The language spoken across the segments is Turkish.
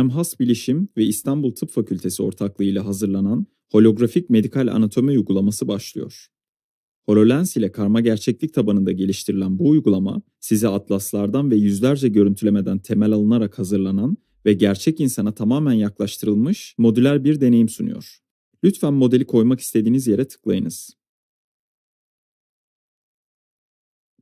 Emhas Bilişim ve İstanbul Tıp Fakültesi ortaklığıyla hazırlanan holografik medikal anatomi uygulaması başlıyor. HoloLens ile karma gerçeklik tabanında geliştirilen bu uygulama, size atlaslardan ve yüzlerce görüntülemeden temel alınarak hazırlanan ve gerçek insana tamamen yaklaştırılmış modüler bir deneyim sunuyor. Lütfen modeli koymak istediğiniz yere tıklayınız.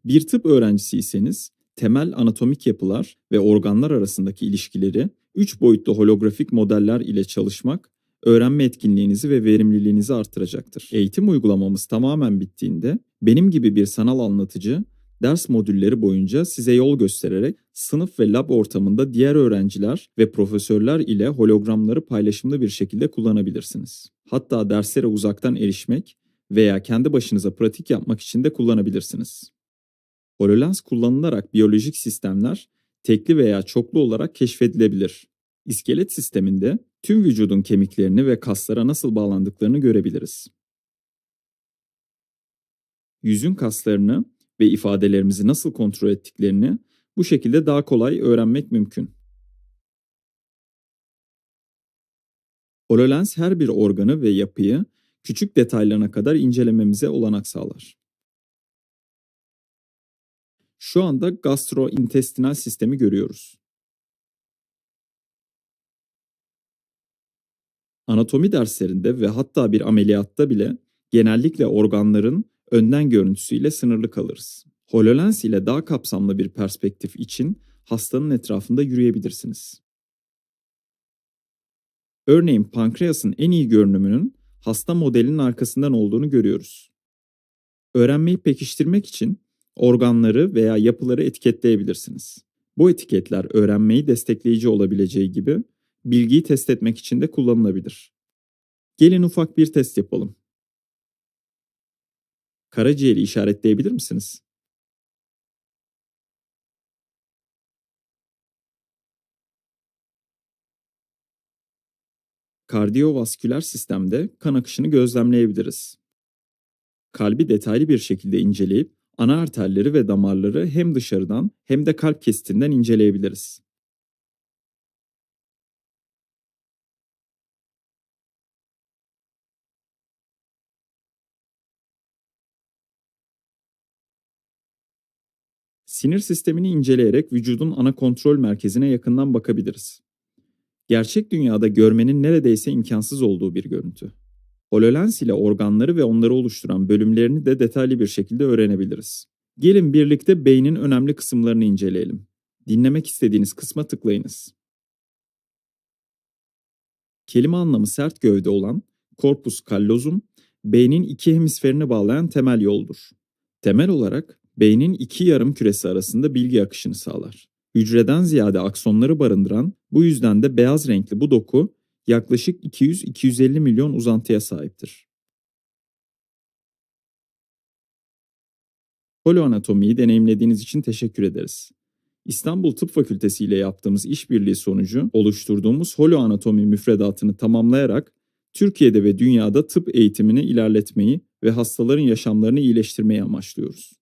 Bir tıp öğrencisiyseniz, temel anatomik yapılar ve organlar arasındaki ilişkileri 3 boyutlu holografik modeller ile çalışmak öğrenme etkinliğinizi ve verimliliğinizi artıracaktır. Eğitim uygulamamız tamamen bittiğinde benim gibi bir sanal anlatıcı ders modülleri boyunca size yol göstererek sınıf ve lab ortamında diğer öğrenciler ve profesörler ile hologramları paylaşımlı bir şekilde kullanabilirsiniz. Hatta derslere uzaktan erişmek veya kendi başınıza pratik yapmak için de kullanabilirsiniz. HoloLens kullanılarak biyolojik sistemler tekli veya çoklu olarak keşfedilebilir. İskelet sisteminde tüm vücudun kemiklerini ve kaslara nasıl bağlandıklarını görebiliriz. Yüzün kaslarını ve ifadelerimizi nasıl kontrol ettiklerini bu şekilde daha kolay öğrenmek mümkün. HoloLens her bir organı ve yapıyı küçük detaylarına kadar incelememize olanak sağlar. Şu anda gastrointestinal sistemi görüyoruz. Anatomi derslerinde ve hatta bir ameliyatta bile genellikle organların önden görüntüsüyle sınırlı kalırız. HoloLens ile daha kapsamlı bir perspektif için hastanın etrafında yürüyebilirsiniz. Örneğin pankreasın en iyi görünümünün hasta modelinin arkasından olduğunu görüyoruz. Öğrenmeyi pekiştirmek için organları veya yapıları etiketleyebilirsiniz. Bu etiketler öğrenmeyi destekleyici olabileceği gibi bilgiyi test etmek için de kullanılabilir. Gelin ufak bir test yapalım. Karaciğeri işaretleyebilir misiniz? Kardiyovasküler sistemde kan akışını gözlemleyebiliriz. Kalbi detaylı bir şekilde inceleyip ana arterleri ve damarları hem dışarıdan hem de kalp kesitinden inceleyebiliriz. Sinir sistemini inceleyerek vücudun ana kontrol merkezine yakından bakabiliriz. Gerçek dünyada görmenin neredeyse imkansız olduğu bir görüntü. HoloLens ile organları ve onları oluşturan bölümlerini de detaylı bir şekilde öğrenebiliriz. Gelin birlikte beynin önemli kısımlarını inceleyelim. Dinlemek istediğiniz kısma tıklayınız. Kelime anlamı sert gövde olan corpus callosum, beynin iki hemisferini bağlayan temel yoldur. Temel olarak beynin iki yarım küresi arasında bilgi akışını sağlar. Hücreden ziyade aksonları barındıran, bu yüzden de beyaz renkli bu doku yaklaşık 200-250 milyon uzantıya sahiptir. Holoanatomiyi deneyimlediğiniz için teşekkür ederiz. İstanbul Tıp Fakültesi ile yaptığımız işbirliği sonucu oluşturduğumuz holoanatomi müfredatını tamamlayarak Türkiye'de ve dünyada tıp eğitimini ilerletmeyi ve hastaların yaşamlarını iyileştirmeyi amaçlıyoruz.